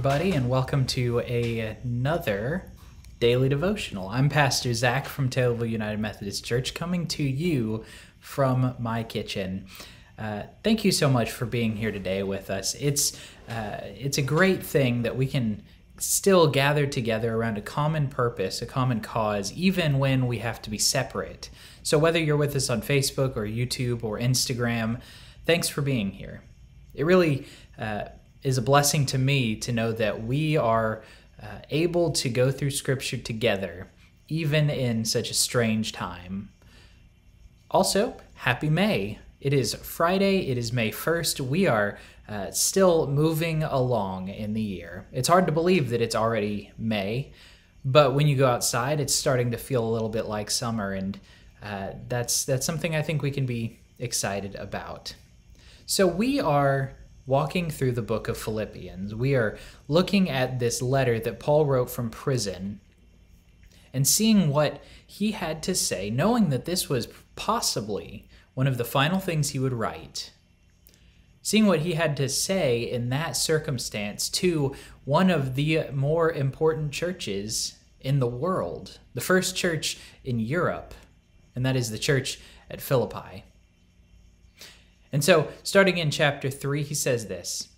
Everybody, and welcome to a, another daily devotional. I'm Pastor Zach from Taylorville United Methodist Church, coming to you from my kitchen. Uh, thank you so much for being here today with us. It's uh, it's a great thing that we can still gather together around a common purpose, a common cause, even when we have to be separate. So whether you're with us on Facebook or YouTube or Instagram, thanks for being here. It really uh, is a blessing to me to know that we are uh, able to go through Scripture together, even in such a strange time. Also, happy May. It is Friday, it is May 1st. We are uh, still moving along in the year. It's hard to believe that it's already May, but when you go outside, it's starting to feel a little bit like summer, and uh, that's, that's something I think we can be excited about. So, we are walking through the book of Philippians. We are looking at this letter that Paul wrote from prison and seeing what he had to say, knowing that this was possibly one of the final things he would write. Seeing what he had to say in that circumstance to one of the more important churches in the world, the first church in Europe, and that is the church at Philippi. And so, starting in chapter 3, he says this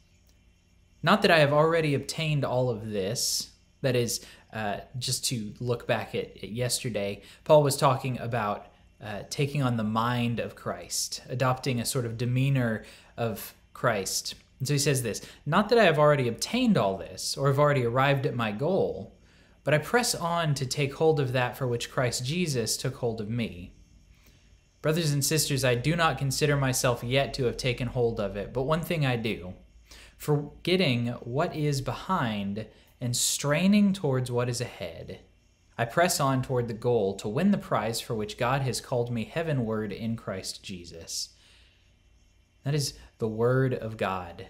Not that I have already obtained all of this, that is, uh, just to look back at, at, yesterday, Paul was talking about uh, taking on the mind of Christ, adopting a sort of demeanor of Christ. And so he says this Not that I have already obtained all this, or have already arrived at my goal, but I press on to take hold of that for which Christ Jesus took hold of me. Brothers and sisters, I do not consider myself yet to have taken hold of it, but one thing I do, forgetting what is behind and straining towards what is ahead. I press on toward the goal to win the prize for which God has called me heavenward in Christ Jesus. That is the Word of God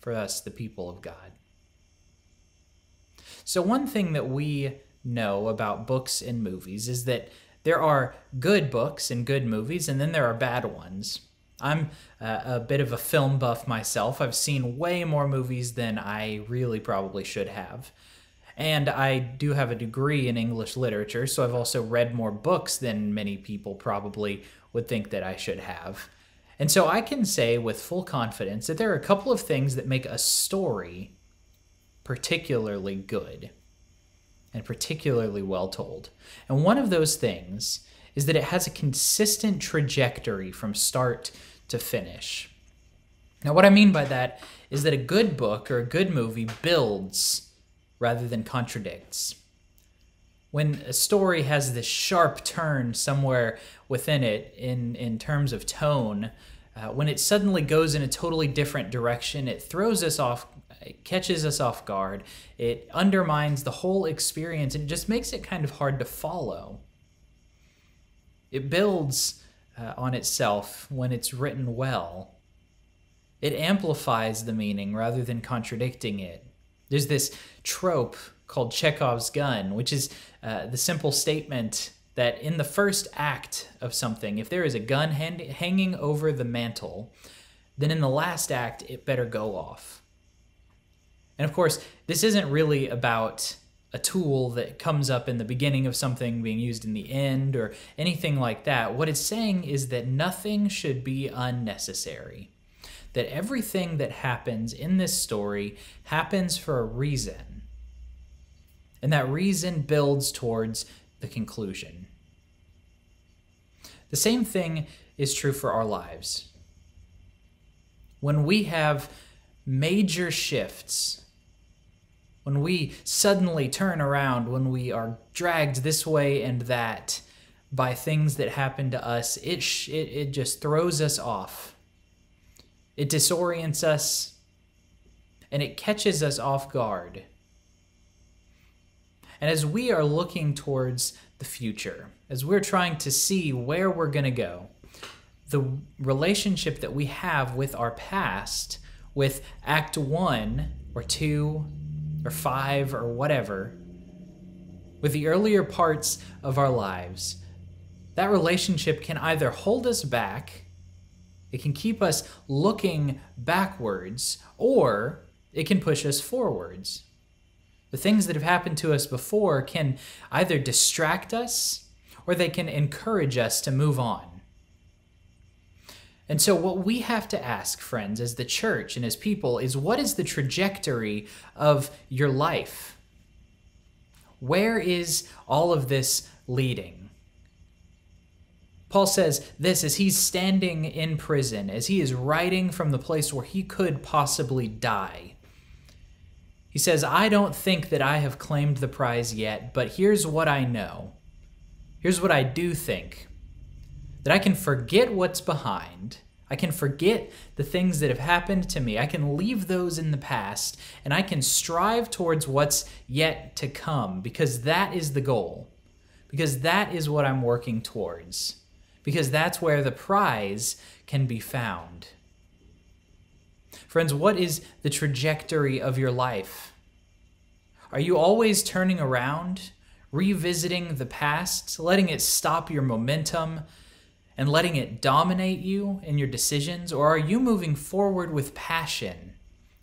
for us, the people of God. So, one thing that we know about books and movies is that there are good books and good movies, and then there are bad ones. I'm uh, a bit of a film buff myself. I've seen way more movies than I really probably should have. And I do have a degree in English literature, so I've also read more books than many people probably would think that I should have. And so I can say with full confidence that there are a couple of things that make a story particularly good and particularly well told. And one of those things is that it has a consistent trajectory from start to finish. Now, what I mean by that is that a good book or a good movie builds rather than contradicts. When a story has this sharp turn somewhere within it in, in terms of tone, uh, when it suddenly goes in a totally different direction, it throws us off it catches us off guard. It undermines the whole experience and it just makes it kind of hard to follow. It builds uh, on itself when it's written well. It amplifies the meaning rather than contradicting it. There's this trope called Chekhov's gun, which is uh, the simple statement that in the first act of something, if there is a gun hanging over the mantle, then in the last act, it better go off. And of course, this isn't really about a tool that comes up in the beginning of something being used in the end or anything like that. What it's saying is that nothing should be unnecessary. That everything that happens in this story happens for a reason. And that reason builds towards the conclusion. The same thing is true for our lives. When we have major shifts when we suddenly turn around, when we are dragged this way and that by things that happen to us, it, sh- it, it just throws us off. It disorients us and it catches us off guard. And as we are looking towards the future, as we're trying to see where we're going to go, the relationship that we have with our past, with Act 1 or 2 or five or whatever, with the earlier parts of our lives, that relationship can either hold us back, it can keep us looking backwards, or it can push us forwards. The things that have happened to us before can either distract us or they can encourage us to move on. And so, what we have to ask, friends, as the church and as people, is what is the trajectory of your life? Where is all of this leading? Paul says this as he's standing in prison, as he is writing from the place where he could possibly die. He says, I don't think that I have claimed the prize yet, but here's what I know. Here's what I do think that I can forget what's behind. I can forget the things that have happened to me. I can leave those in the past and I can strive towards what's yet to come because that is the goal. Because that is what I'm working towards. Because that's where the prize can be found. Friends, what is the trajectory of your life? Are you always turning around, revisiting the past, letting it stop your momentum, and letting it dominate you in your decisions? Or are you moving forward with passion,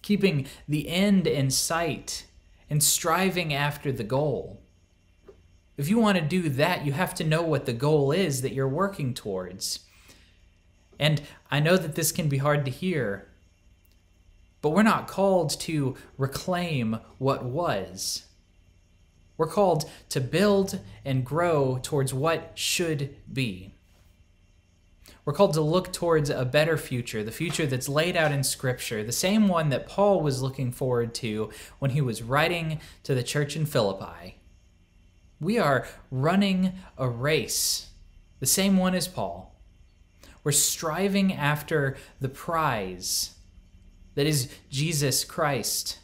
keeping the end in sight, and striving after the goal? If you want to do that, you have to know what the goal is that you're working towards. And I know that this can be hard to hear, but we're not called to reclaim what was. We're called to build and grow towards what should be. We're called to look towards a better future, the future that's laid out in Scripture, the same one that Paul was looking forward to when he was writing to the church in Philippi. We are running a race, the same one as Paul. We're striving after the prize that is Jesus Christ.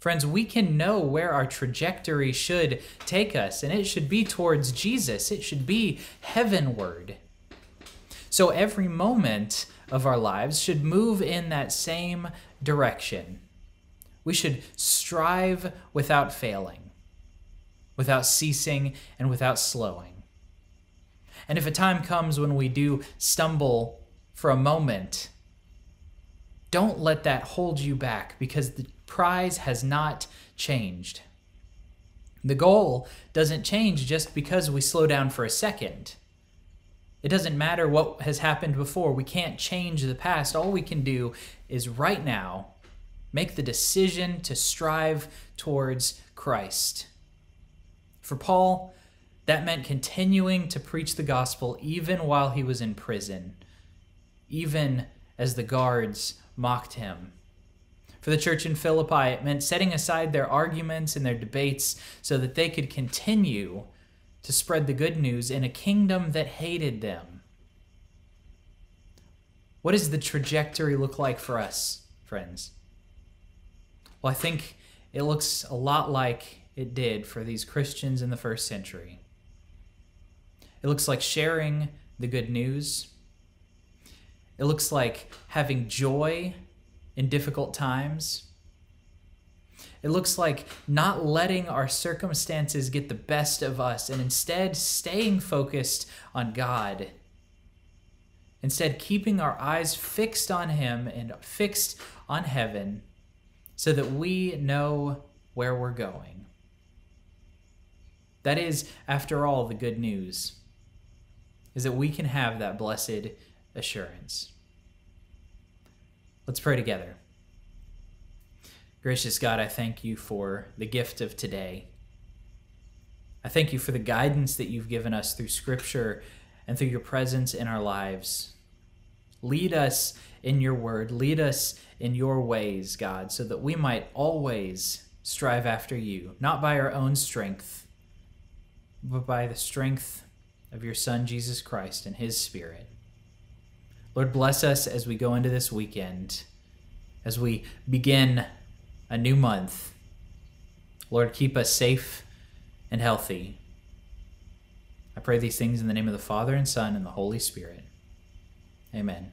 Friends, we can know where our trajectory should take us, and it should be towards Jesus. It should be heavenward. So every moment of our lives should move in that same direction. We should strive without failing, without ceasing, and without slowing. And if a time comes when we do stumble for a moment, don't let that hold you back because the prize has not changed. The goal doesn't change just because we slow down for a second. It doesn't matter what has happened before. We can't change the past. All we can do is right now make the decision to strive towards Christ. For Paul, that meant continuing to preach the gospel even while he was in prison, even as the guards mocked him. For the church in Philippi, it meant setting aside their arguments and their debates so that they could continue to spread the good news in a kingdom that hated them. What does the trajectory look like for us, friends? Well, I think it looks a lot like it did for these Christians in the first century. It looks like sharing the good news it looks like having joy in difficult times. It looks like not letting our circumstances get the best of us and instead staying focused on God. Instead, keeping our eyes fixed on Him and fixed on heaven so that we know where we're going. That is, after all, the good news is that we can have that blessed assurance. Let's pray together. Gracious God, I thank you for the gift of today. I thank you for the guidance that you've given us through Scripture and through your presence in our lives. Lead us in your word, lead us in your ways, God, so that we might always strive after you, not by our own strength, but by the strength of your Son, Jesus Christ, and his Spirit. Lord, bless us as we go into this weekend, as we begin a new month. Lord, keep us safe and healthy. I pray these things in the name of the Father and Son and the Holy Spirit. Amen.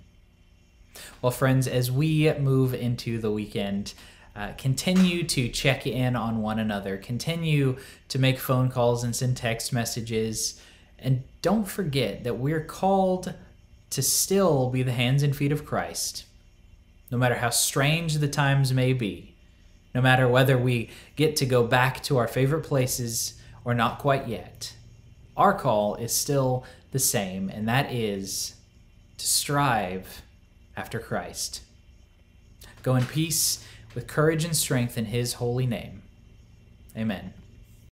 Well, friends, as we move into the weekend, uh, continue to check in on one another, continue to make phone calls and send text messages, and don't forget that we're called to still be the hands and feet of Christ. no matter how strange the times may be, no matter whether we get to go back to our favorite places or not quite yet, our call is still the same, and that is to strive after Christ. Go in peace with courage and strength in His holy name. Amen.